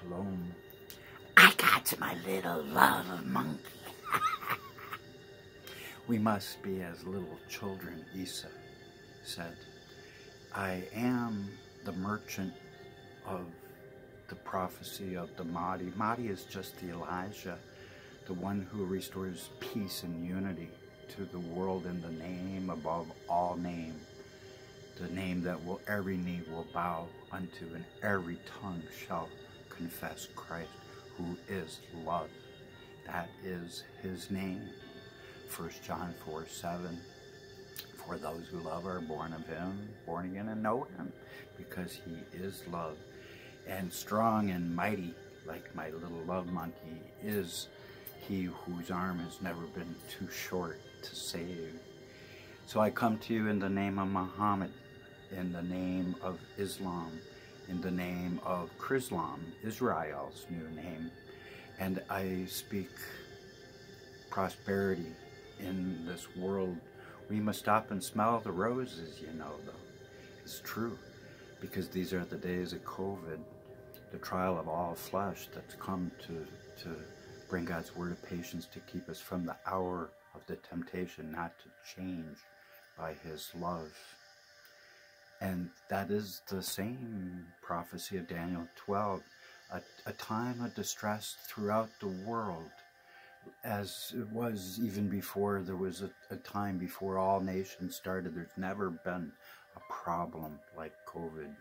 Shalom. I got my little love monkey. we must be as little children, Isa said. I am the merchant of the prophecy of the Mahdi. Mahdi is just the Elijah, the one who restores peace and unity to the world in the name above all name, the name that will every knee will bow unto and every tongue shall confess Christ, who is love. That is his name. 1 John 4 7. For those who love are born of him, born again, and know him, because he is love. And strong and mighty, like my little love monkey, is he whose arm has never been too short to save. So I come to you in the name of Muhammad, in the name of Islam, in the name of Chrislam, Israel's new name, and I speak prosperity in this world. We must stop and smell the roses, you know, though. It's true, because these are the days of COVID, the trial of all flesh that's come to, to bring God's word of patience to keep us from the hour of the temptation not to change by his love. And that is the same prophecy of Daniel 12, a, a time of distress throughout the world, as it was even before there was a, a time before all nations started. There's never been a problem like COVID.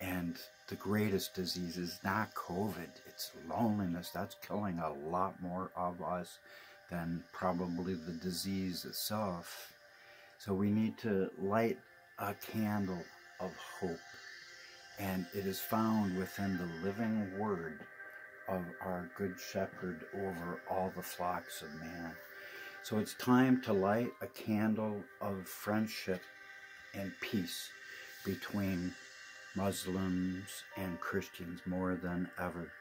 And the greatest disease is not COVID, it's loneliness. That's killing a lot more of us than probably the disease itself. So we need to light a candle of hope. And it is found within the living word of our good shepherd over all the flocks of man. So it's time to light a candle of friendship and peace between Muslims and Christians more than ever,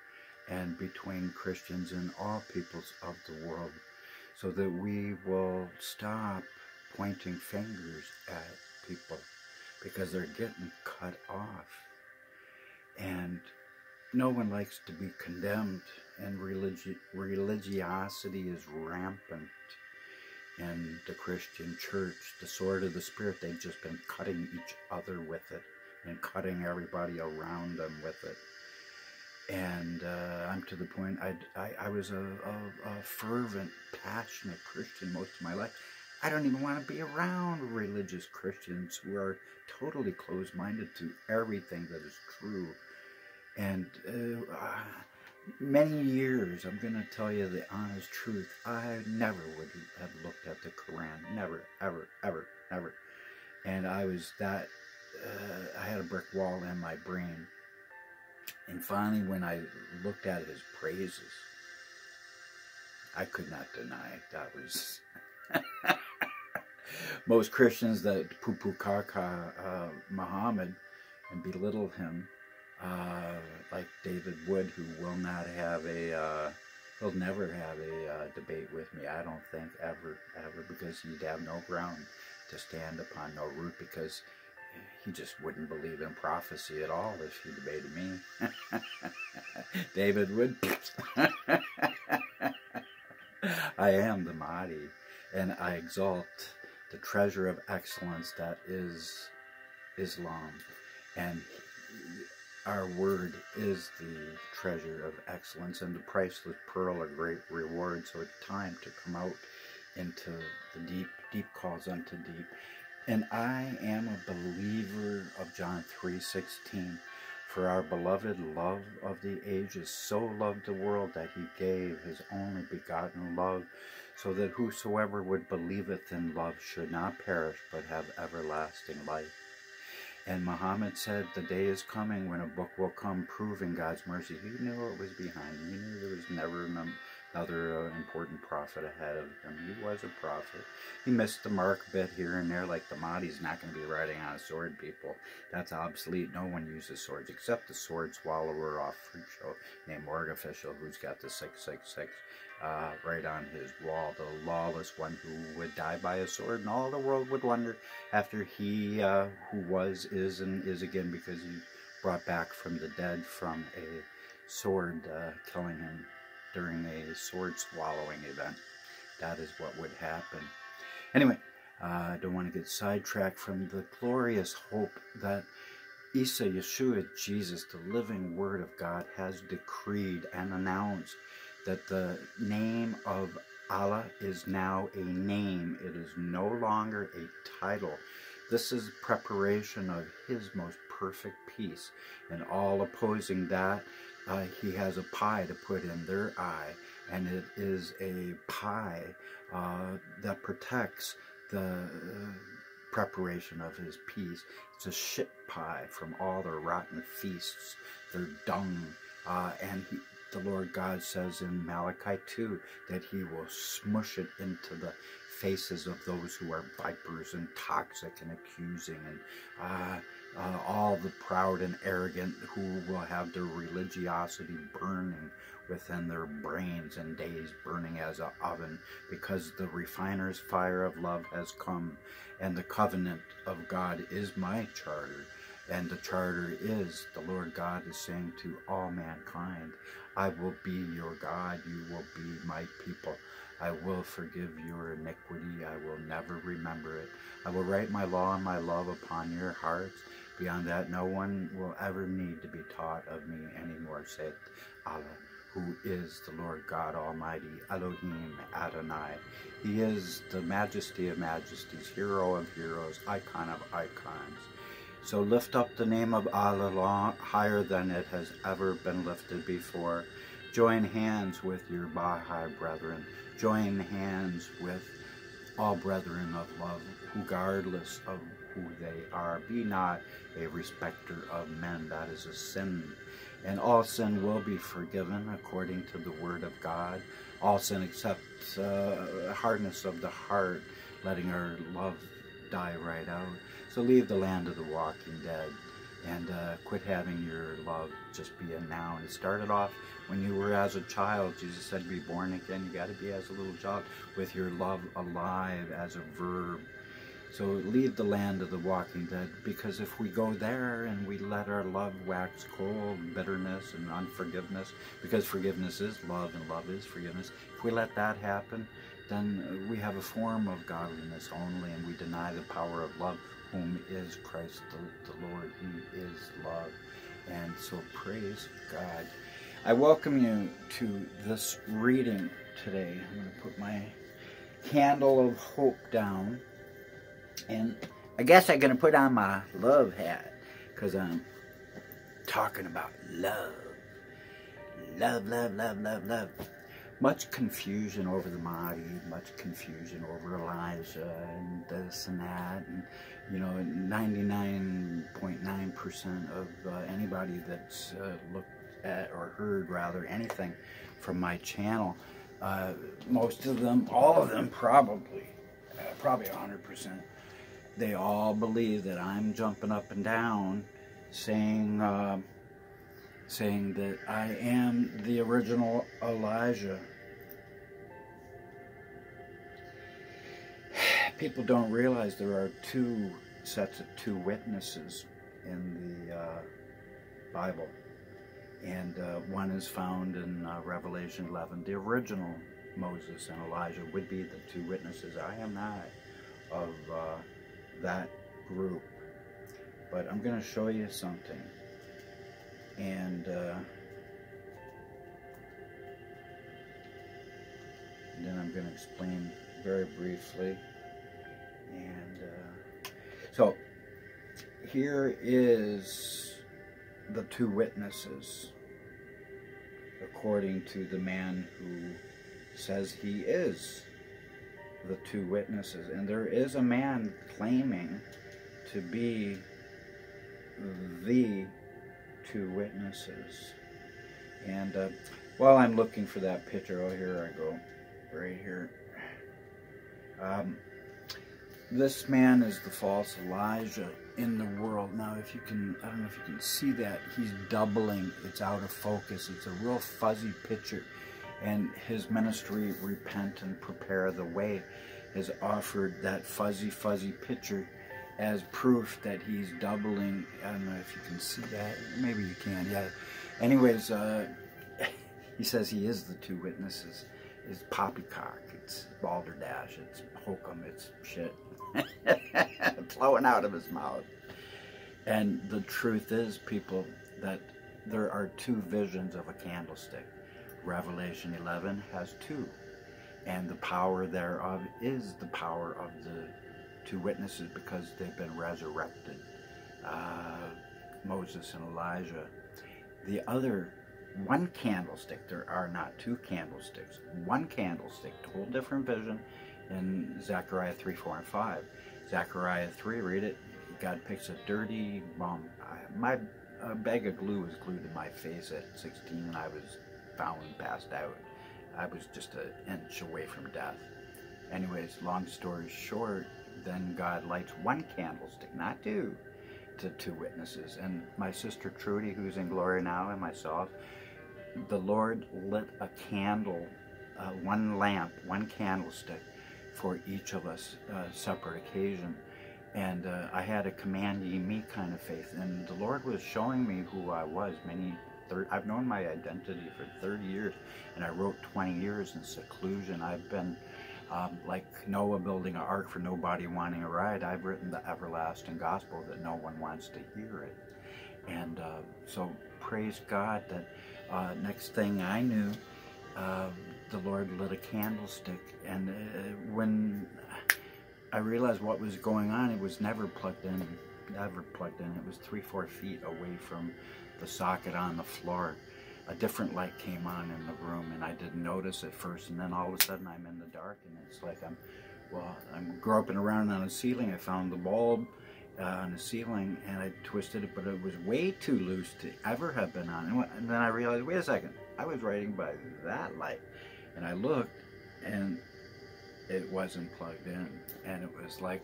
and between Christians and all peoples of the world, so that we will stop pointing fingers at people because they're getting cut off. And no one likes to be condemned, and religi religiosity is rampant in the Christian church. The sword of the Spirit, they've just been cutting each other with it and cutting everybody around them with it. And uh, I'm to the point, I, I, I was a, a, a fervent, passionate Christian most of my life. I don't even want to be around religious Christians who are totally closed minded to everything that is true. And uh, many years, I'm going to tell you the honest truth, I never would have looked at the Quran. Never, ever, ever, ever. And I was that, uh, I had a brick wall in my brain. And finally, when I looked at his praises, I could not deny that was most Christians that poo-poo kaka uh, Muhammad and belittle him, uh, like David Wood, who will not have a, uh, he'll never have a uh, debate with me, I don't think, ever, ever, because he'd have no ground to stand upon, no root, because he just wouldn't believe in prophecy at all if he debated me. David Wood, I am the Mahdi, and I exalt the treasure of excellence that is Islam. And our word is the treasure of excellence and the priceless pearl of great reward. So it's time to come out into the deep, deep calls unto deep. And I am a believer of John 3.16. For our beloved love of the ages so loved the world that he gave his only begotten love, so that whosoever would believeth in love should not perish, but have everlasting life. And Muhammad said, the day is coming when a book will come proving God's mercy. He knew it was behind him. He knew there was never another uh, important prophet ahead of him. He was a prophet. He missed the mark a bit here and there, like the Mahdi's not going to be riding on a sword, people. That's obsolete. No one uses swords except the sword swallower off freak show named Morgan Official, who's got the 666 uh, right on his wall, the lawless one who would die by a sword, and all the world would wonder after he, uh, who was, is, and is again, because he brought back from the dead from a sword uh, killing him during a sword swallowing event. That is what would happen. Anyway, uh, I don't want to get sidetracked from the glorious hope that Isa, Yeshua, Jesus, the living Word of God, has decreed and announced that the name of Allah is now a name. It is no longer a title. This is preparation of His most perfect peace. And all opposing that, uh, He has a pie to put in their eye. And it is a pie uh, that protects the uh, preparation of His peace. It's a shit pie from all their rotten feasts, their dung. Uh, and he, the Lord God says in Malachi 2 that he will smush it into the faces of those who are vipers and toxic and accusing and uh, uh, all the proud and arrogant who will have their religiosity burning within their brains and days burning as an oven because the refiner's fire of love has come and the covenant of God is my charter. And the charter is the Lord God is saying to all mankind I will be your God, you will be my people. I will forgive your iniquity, I will never remember it. I will write my law and my love upon your hearts. Beyond that, no one will ever need to be taught of me anymore, said Allah, who is the Lord God Almighty, Elohim Adonai. He is the majesty of majesties, hero of heroes, icon of icons. So lift up the name of Allah higher than it has ever been lifted before. Join hands with your Baha'i brethren. Join hands with all brethren of love, regardless of who they are. Be not a respecter of men. That is a sin. And all sin will be forgiven according to the word of God. All sin except uh, hardness of the heart, letting our love die right out. So leave the land of the walking dead and uh, quit having your love just be a noun. It started off when you were as a child. Jesus said be born again. You got to be as a little child with your love alive as a verb. So leave the land of the walking dead because if we go there and we let our love wax cold, bitterness and unforgiveness, because forgiveness is love and love is forgiveness, if we let that happen, then we have a form of godliness only and we deny the power of love whom is Christ the, the Lord. He is love. And so praise God. I welcome you to this reading today. I'm going to put my candle of hope down. And I guess I'm going to put on my love hat because I'm talking about love. Love, love, love, love, love much confusion over the Mahdi, much confusion over Elijah and this and that. And, you know, 99.9% of uh, anybody that's uh, looked at or heard, rather, anything from my channel, uh, most of them, all of them probably, uh, probably 100%, they all believe that I'm jumping up and down saying uh, saying that I am the original Elijah. People don't realize there are two sets of two witnesses in the uh, Bible. And uh, one is found in uh, Revelation 11. The original Moses and Elijah would be the two witnesses. I am not of uh, that group. But I'm going to show you something and, uh, then I'm going to explain very briefly and uh, so here is the two witnesses according to the man who says he is the two witnesses and there is a man claiming to be the two witnesses. And uh, while I'm looking for that picture, oh, here I go, right here. Um, this man is the false Elijah in the world. Now, if you can, I don't know if you can see that, he's doubling. It's out of focus. It's a real fuzzy picture. And his ministry, Repent and Prepare the Way, has offered that fuzzy, fuzzy picture as proof that he's doubling. I don't know if you can see that. Maybe you can. Yeah, Anyways, uh, he says he is the two witnesses. It's poppycock, it's balderdash, it's hokum, it's shit. flowing out of his mouth. And the truth is, people, that there are two visions of a candlestick. Revelation 11 has two. And the power thereof is the power of the two witnesses because they've been resurrected. Uh, Moses and Elijah. The other, one candlestick, there are not two candlesticks. One candlestick, whole different vision in Zechariah 3, 4, and 5. Zechariah 3, read it. God picks a dirty, um, my a bag of glue was glued to my face at 16 and I was found passed out. I was just an inch away from death. Anyways, long story short, then God lights one candlestick, not two, to two witnesses. And my sister Trudy, who's in glory now, and myself, the Lord lit a candle, uh, one lamp, one candlestick for each of us, uh, separate occasion. And uh, I had a command ye me kind of faith. And the Lord was showing me who I was many, I've known my identity for 30 years. And I wrote 20 years in seclusion. I've been um, like Noah building an ark for nobody wanting a ride. I've written the everlasting gospel that no one wants to hear it. And uh, so praise God that uh, next thing I knew, uh, the Lord lit a candlestick. And uh, when I realized what was going on, it was never plugged in, never plugged in. It was three, four feet away from the socket on the floor. A different light came on in the room and I didn't notice at first. And then all of a sudden I'm in the dark and it's like I'm, well, I'm groping around on the ceiling. I found the bulb uh, on the ceiling and I twisted it, but it was way too loose to ever have been on. And then I realized, wait a second, I was writing by that light. And I looked and it wasn't plugged in. And it was like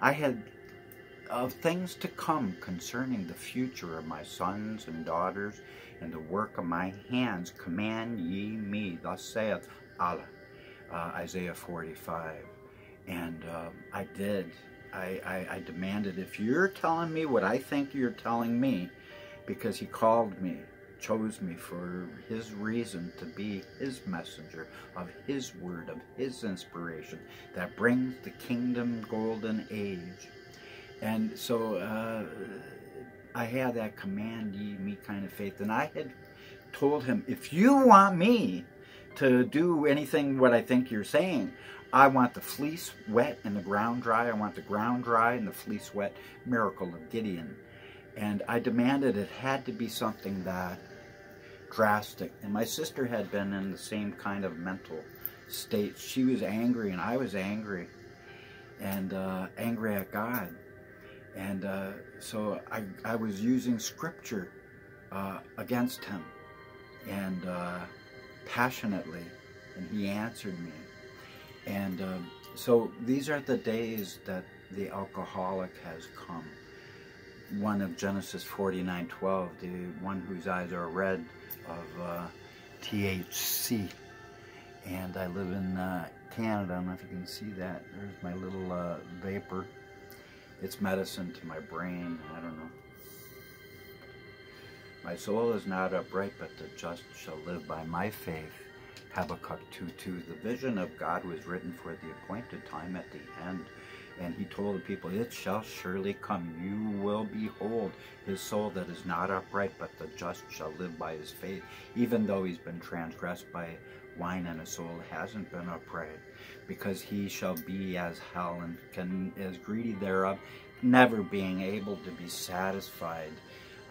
I had of things to come concerning the future of my sons and daughters and the work of my hands command ye me thus saith Allah uh, Isaiah 45 and uh, I did I, I, I demanded if you're telling me what I think you're telling me because he called me chose me for his reason to be his messenger of his word, of his inspiration that brings the kingdom golden age. And so uh, I had that command ye me kind of faith. And I had told him, if you want me to do anything what I think you're saying, I want the fleece wet and the ground dry. I want the ground dry and the fleece wet. Miracle of Gideon. And I demanded it had to be something that drastic. And my sister had been in the same kind of mental state. She was angry and I was angry and uh, angry at God. And uh, so I, I was using scripture uh, against him and uh, passionately. And he answered me. And um, so these are the days that the alcoholic has come. One of Genesis 49:12, the one whose eyes are red, of uh, THC. And I live in uh, Canada. I don't know if you can see that. There's my little uh, vapor. It's medicine to my brain. I don't know. My soul is not upright, but the just shall live by my faith. Habakkuk 2.2. The vision of God was written for the appointed time at the end and he told the people, It shall surely come. You will behold his soul that is not upright, but the just shall live by his faith. Even though he's been transgressed by wine and his soul hasn't been upright, because he shall be as hell and can as greedy thereof, never being able to be satisfied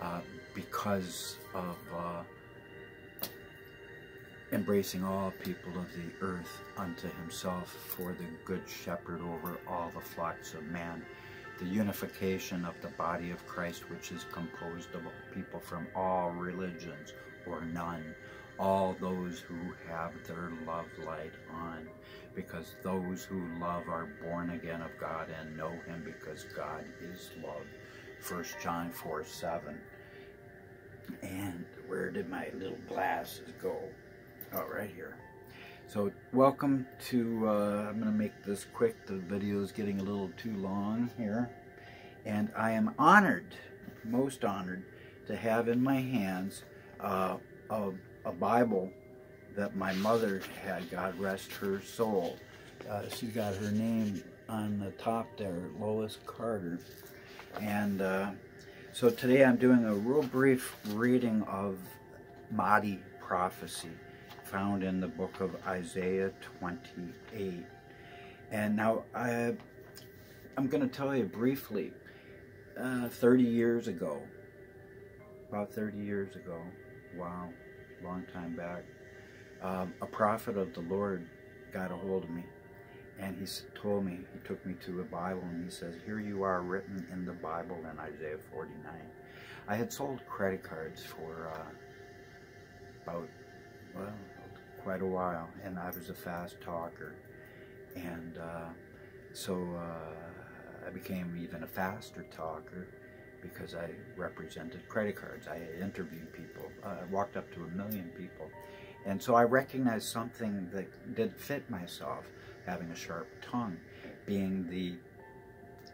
uh, because of uh, embracing all people of the earth unto himself for the good shepherd over all the flocks of man, the unification of the body of Christ, which is composed of people from all religions or none, all those who have their love light on, because those who love are born again of God and know him because God is love. 1 John 4, 7. And where did my little glasses go? Oh, right here. So welcome to, uh, I'm going to make this quick. The video is getting a little too long here. And I am honored, most honored, to have in my hands uh, a, a Bible that my mother had, God rest her soul. Uh, she's got her name on the top there, Lois Carter. And uh, so today I'm doing a real brief reading of Mahdi prophecy found in the book of Isaiah 28. And now I, I'm going to tell you briefly, uh, 30 years ago, about 30 years ago, wow, long time back, um, a prophet of the Lord got a hold of me and he told me, he took me to a Bible and he says, here you are written in the Bible in Isaiah 49. I had sold credit cards for uh, about, well, quite a while and I was a fast talker. And uh, so uh, I became even a faster talker because I represented credit cards. I interviewed people. Uh, I walked up to a million people. And so I recognized something that did fit myself, having a sharp tongue, being the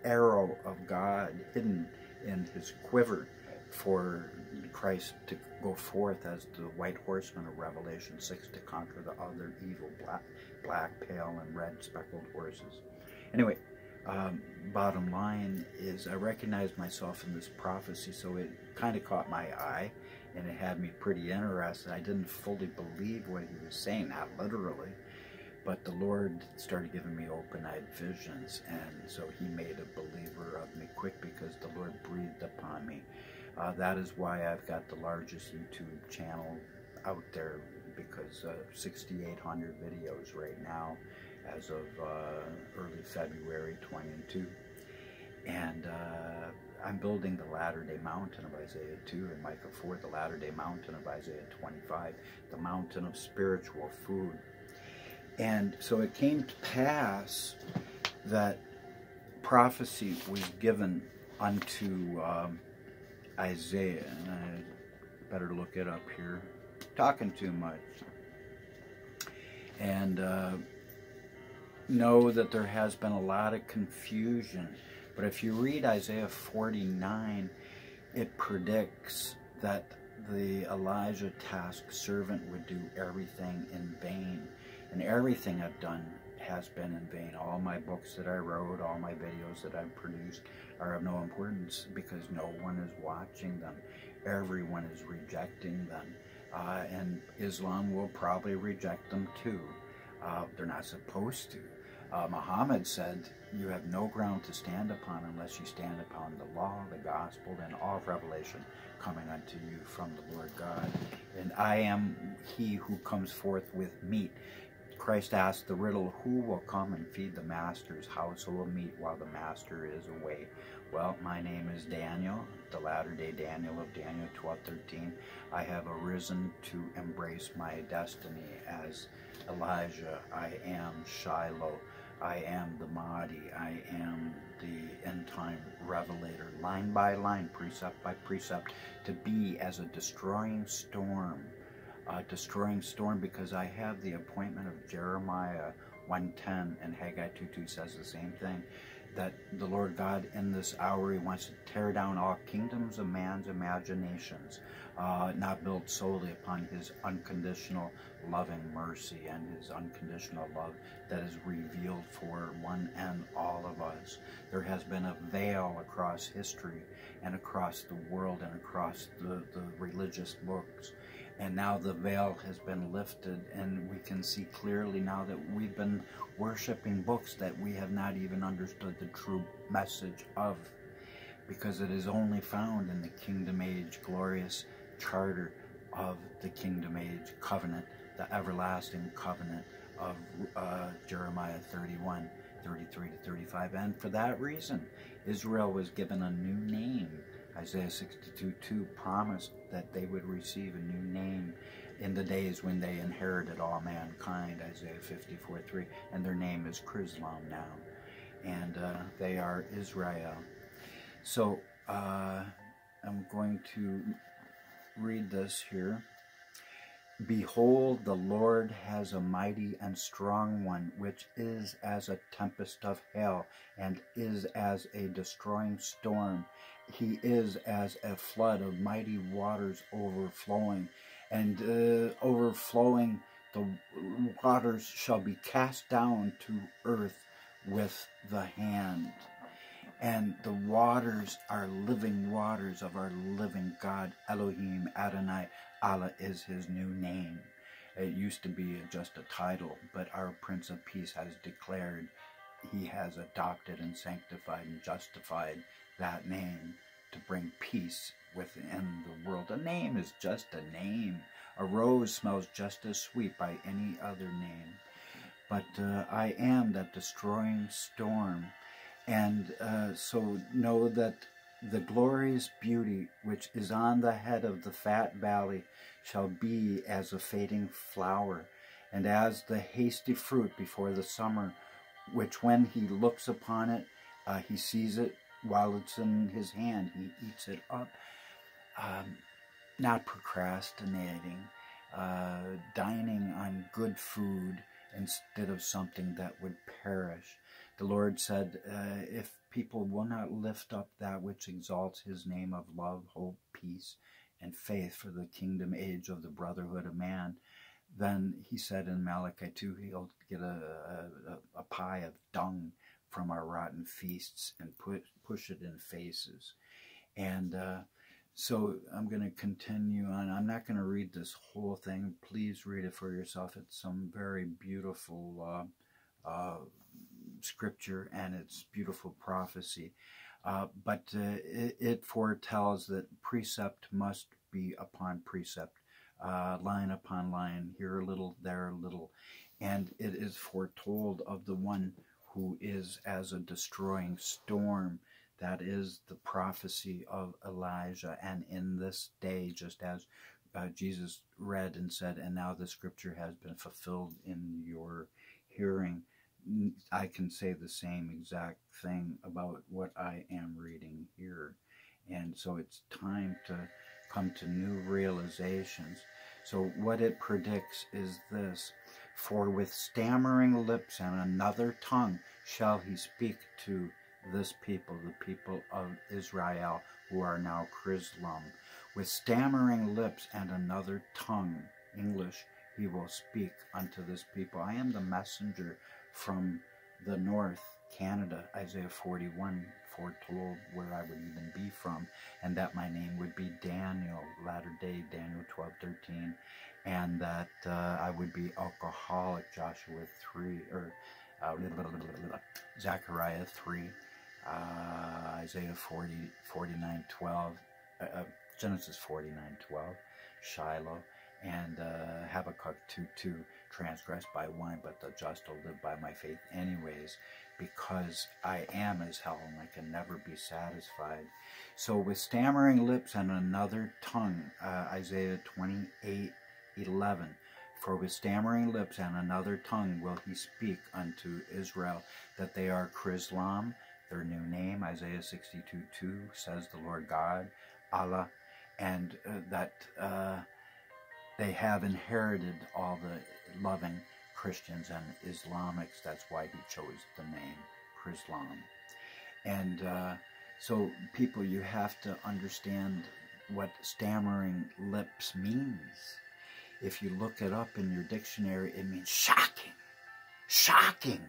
arrow of God hidden in his quiver for Christ to go forth as the white horseman of Revelation 6 to conquer the other evil black, black pale, and red speckled horses. Anyway, um, bottom line is I recognized myself in this prophecy, so it kind of caught my eye and it had me pretty interested. I didn't fully believe what he was saying, not literally, but the Lord started giving me open-eyed visions, and so he made a believer of me quick because the Lord breathed upon me. Uh, that is why I've got the largest YouTube channel out there because uh, 6,800 videos right now as of uh, early February 22. And uh, I'm building the latter-day mountain of Isaiah 2 and Micah 4, the latter-day mountain of Isaiah 25, the mountain of spiritual food. And so it came to pass that prophecy was given unto um, Isaiah. And I better look it up here. Talking too much. And uh, know that there has been a lot of confusion. But if you read Isaiah 49, it predicts that the Elijah task servant would do everything in vain. And everything I've done has been in vain. All my books that I wrote, all my videos that I've produced are of no importance because no one is watching them. Everyone is rejecting them. Uh, and Islam will probably reject them too. Uh, they're not supposed to. Uh, Muhammad said, you have no ground to stand upon unless you stand upon the law, the gospel, and all of revelation coming unto you from the Lord God. And I am he who comes forth with meat. Christ asked the riddle, who will come and feed the master's household meat while the master is away? Well, my name is Daniel, the latter-day Daniel of Daniel 12:13. I have arisen to embrace my destiny as Elijah. I am Shiloh. I am the Mahdi. I am the end-time revelator, line by line, precept by precept, to be as a destroying storm a destroying storm because I have the appointment of Jeremiah 110 and Haggai 2.2 says the same thing that the Lord God in this hour he wants to tear down all kingdoms of man's imaginations uh, not built solely upon his unconditional loving mercy and his unconditional love that is revealed for one and all of us. There has been a veil across history and across the world and across the, the religious books and now the veil has been lifted and we can see clearly now that we've been worshiping books that we have not even understood the true message of. Because it is only found in the kingdom age glorious charter of the kingdom age covenant the everlasting covenant of uh, Jeremiah 31 33 to 35 and for that reason Israel was given a new name Isaiah 62 2 promised that they would receive a new name in the days when they inherited all mankind, Isaiah 54 3. And their name is Chrislam now. And uh, they are Israel. So uh, I'm going to read this here. Behold, the Lord has a mighty and strong one, which is as a tempest of hail, and is as a destroying storm. He is as a flood of mighty waters overflowing, and uh, overflowing the waters shall be cast down to earth with the hand. And the waters are living waters of our living God, Elohim Adonai. Allah is his new name. It used to be just a title, but our Prince of Peace has declared he has adopted and sanctified and justified that name to bring peace within the world. A name is just a name. A rose smells just as sweet by any other name. But uh, I am that destroying storm and uh, so know that the glorious beauty which is on the head of the fat valley shall be as a fading flower, and as the hasty fruit before the summer, which when he looks upon it, uh, he sees it while it's in his hand, he eats it up. Um, not procrastinating, uh, dining on good food instead of something that would perish. The Lord said, uh, if people will not lift up that which exalts his name of love, hope, peace, and faith for the kingdom age of the brotherhood of man, then he said in Malachi 2, he'll get a, a, a pie of dung from our rotten feasts and put, push it in faces. And uh, so I'm going to continue on. I'm not going to read this whole thing. Please read it for yourself. It's some very beautiful uh, uh, scripture and it's beautiful prophecy. Uh, but uh, it, it, foretells that precept must be upon precept, uh, line upon line, here a little, there a little. And it is foretold of the one who is as a destroying storm. That is the prophecy of Elijah. And in this day, just as uh, Jesus read and said, and now the scripture has been fulfilled in your hearing. I can say the same exact thing about what I am reading here. And so it's time to come to new realizations. So what it predicts is this For with stammering lips and another tongue shall he speak to this people, the people of Israel, who are now Chrislam. With stammering lips and another tongue, English, he will speak unto this people. I am the messenger from the north, Canada, Isaiah 41 foretold where I would even be from, and that my name would be Daniel, latter day Daniel 12, 13, and that uh, I would be alcoholic, Joshua 3, or uh, Zechariah 3, uh, Isaiah 40, 49, 12, uh, uh, Genesis 49, 12, Shiloh, and uh, Habakkuk 2 2 transgressed by wine, but the just will live by my faith anyways, because I am as hell and I can never be satisfied. So with stammering lips and another tongue, uh, Isaiah 28 11. For with stammering lips and another tongue will he speak unto Israel that they are Chrislam, their new name, Isaiah 62 2 says the Lord God, Allah, and uh, that. They have inherited all the loving Christians and Islamics. That's why he chose the name Chrislam. And uh, so, people, you have to understand what stammering lips means. If you look it up in your dictionary, it means shocking, shocking,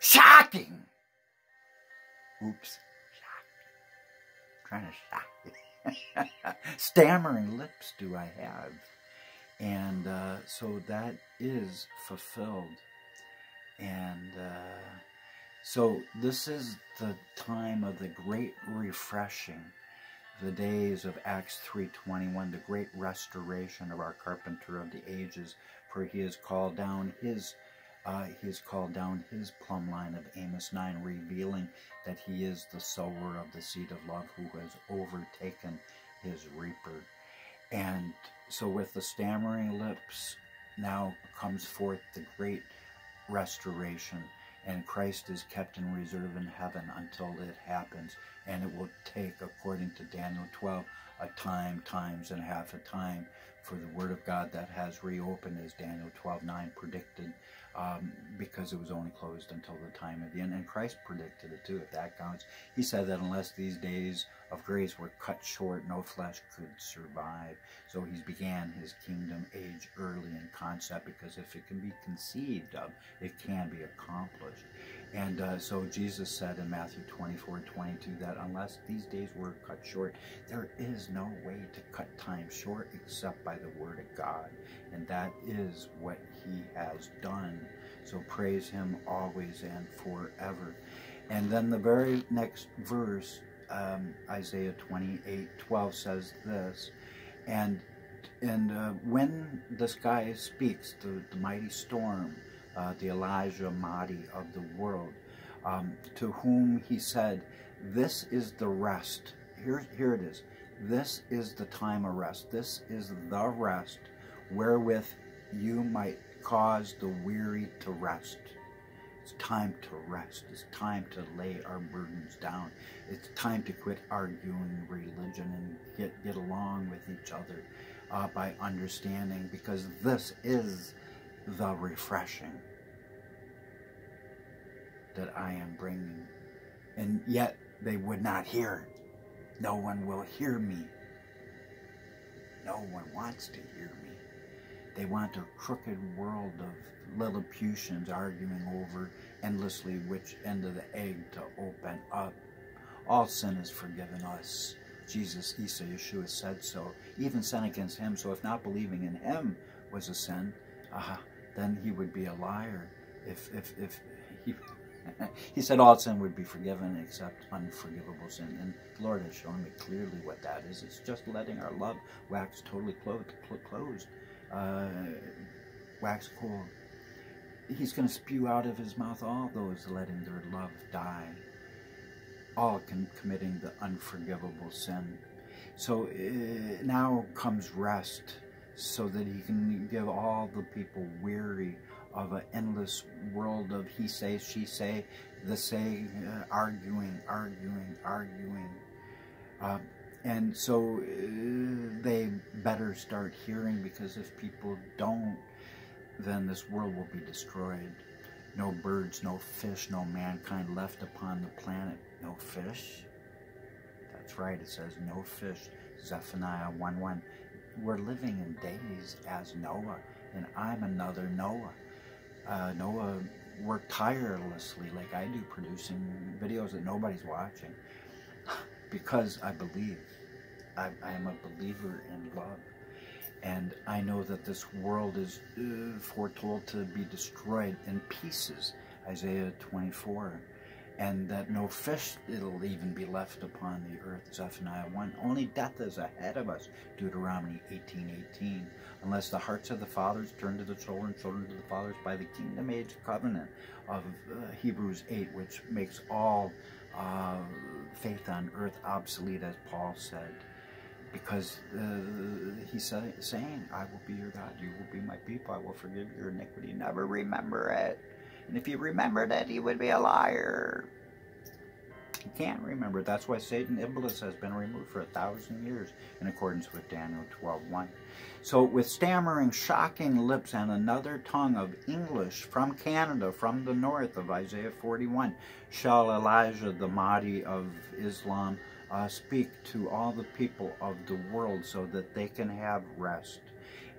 shocking. Oops, shocking. Trying to shock you. stammering lips do I have? And uh, so that is fulfilled. And uh, so this is the time of the great refreshing, the days of Acts 3.21, the great restoration of our carpenter of the ages, for he has called down his uh, he has called down his plumb line of Amos 9, revealing that he is the sower of the seed of love who has overtaken his reaper. And so with the stammering lips now comes forth the great restoration. and Christ is kept in reserve in heaven until it happens. And it will take, according to Daniel 12, a time, times, and a half a time for the Word of God that has reopened, as Daniel 12 9 predicted, um, because it was only closed until the time of the end. And Christ predicted it too, if that counts. He said that unless these days of grace were cut short, no flesh could survive. So he began his kingdom age early in concept because if it can be conceived of, it can be accomplished. And uh, so Jesus said in Matthew 24 22 that unless these days were cut short, there is no way to cut time short except by the word of God. And that is what he has done. So praise him always and forever. And then the very next verse, um, Isaiah 28 12 says this, and and uh, when the sky speaks, the, the mighty storm, uh, the Elijah Mahdi of the world, um, to whom he said, This is the rest. Here, here it is. This is the time of rest. This is the rest wherewith you might cause the weary to rest. It's time to rest. It's time to lay our burdens down. It's time to quit arguing religion and get, get along with each other uh, by understanding because this is the refreshing that I am bringing. And yet they would not hear. it. No one will hear me. No one wants to hear me. They want a crooked world of Lilliputians arguing over endlessly which end of the egg to open up. All sin is forgiven us. Jesus, Isa, Yeshua said so. Even sin against him. So if not believing in him was a sin, uh, then he would be a liar. If, if, if he, he said all sin would be forgiven except unforgivable sin. And the Lord has shown me clearly what that is. It's just letting our love wax totally closed, closed uh, wax cold. He's going to spew out of his mouth all those letting their love die, all committing the unforgivable sin. So uh, now comes rest so that he can give all the people weary of an endless world of he say, she say, the say, uh, arguing, arguing, arguing. Uh, and so uh, they better start hearing because if people don't, then this world will be destroyed. No birds, no fish, no mankind left upon the planet. No fish. That's right, it says no fish. Zephaniah 1 1. We're living in days as Noah, and I'm another Noah. Uh, Noah worked tirelessly, like I do, producing videos that nobody's watching because I believe. I, I am a believer in love. And I know that this world is uh, foretold to be destroyed in pieces, Isaiah 24. And that no fish it'll even be left upon the earth, Zephaniah 1. Only death is ahead of us, Deuteronomy 18, 18. Unless the hearts of the fathers turn to the children, children to the fathers, by the kingdom age covenant of uh, Hebrews 8, which makes all uh, faith on earth obsolete, as Paul said because uh, he's say, saying, I will be your God, you will be my people, I will forgive your iniquity, never remember it. And if you remembered it, you would be a liar. You can't remember. That's why Satan, Iblis, has been removed for a thousand years in accordance with Daniel 12.1. So with stammering, shocking lips and another tongue of English from Canada, from the north of Isaiah 41, shall Elijah, the Mahdi of Islam, uh, speak to all the people of the world so that they can have rest.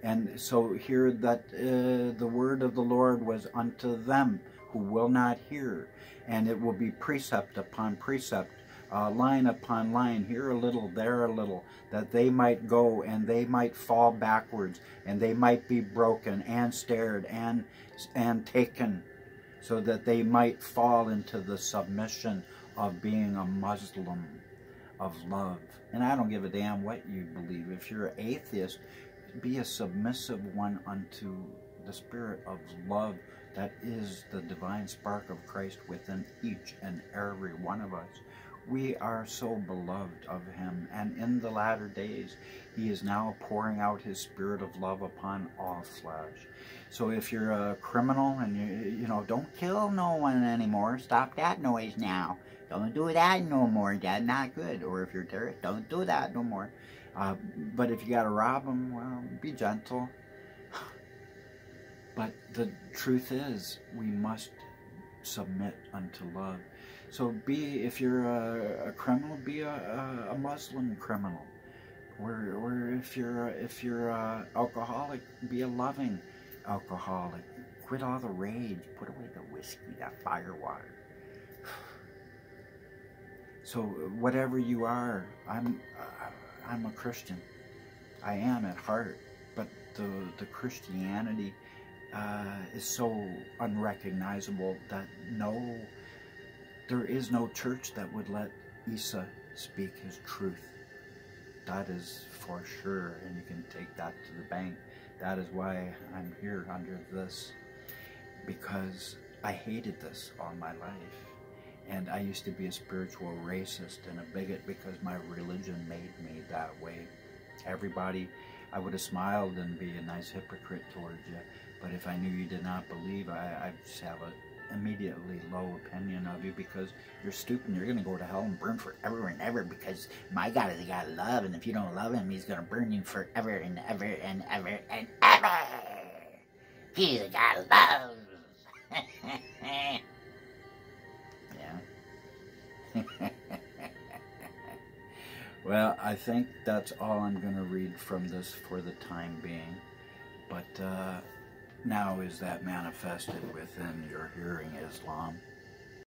And so here that uh, the word of the Lord was unto them who will not hear. And it will be precept upon precept, uh, line upon line, here a little, there a little, that they might go and they might fall backwards and they might be broken and stared and, and taken so that they might fall into the submission of being a Muslim of love. And I don't give a damn what you believe. If you're an atheist, be a submissive one unto the spirit of love that is the divine spark of Christ within each and every one of us. We are so beloved of him, and in the latter days he is now pouring out his spirit of love upon all flesh. So if you're a criminal and you you know don't kill no one anymore, stop that noise now. Don't do that no more. That's not good. Or if you're terrorist, don't do that no more. Uh, but if you got to rob them, well, be gentle. But the truth is, we must submit unto love. So be, if you're a, a criminal, be a, a, a, Muslim criminal. Or, or if you're, if you're a alcoholic, be a loving alcoholic. Quit all the rage. Put away the whiskey, that fire water. So whatever you are, I'm, I'm a Christian. I am at heart, but the the Christianity uh, is so unrecognizable that no, there is no church that would let Isa speak his truth. That is for sure, and you can take that to the bank. That is why I'm here under this, because I hated this all my life. And I used to be a spiritual racist and a bigot because my religion made me that way. Everybody, I would have smiled and be a nice hypocrite towards you. But if I knew you did not believe, I, I'd just have an immediately low opinion of you because you're stupid. You're going to go to hell and burn forever and ever because my God is a God of love. And if you don't love him, he's going to burn you forever and ever and ever and ever. He's a God of love. well, I think that's all I'm going to read from this for the time being. But uh, now is that manifested within your hearing Islam.